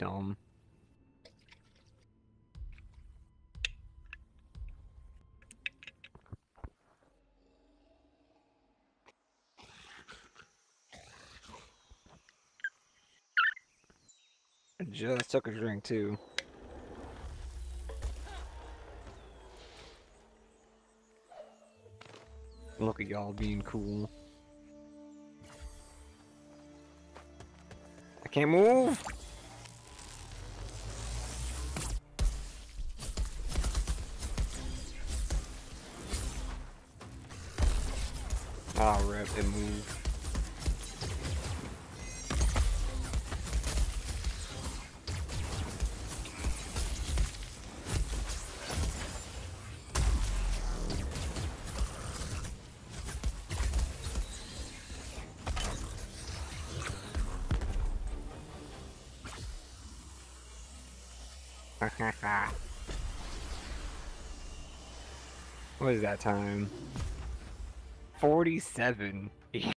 dumb. I just took a drink too. Look at y'all being cool. I can't move! Oh, rip, it moved. what is that time? 47.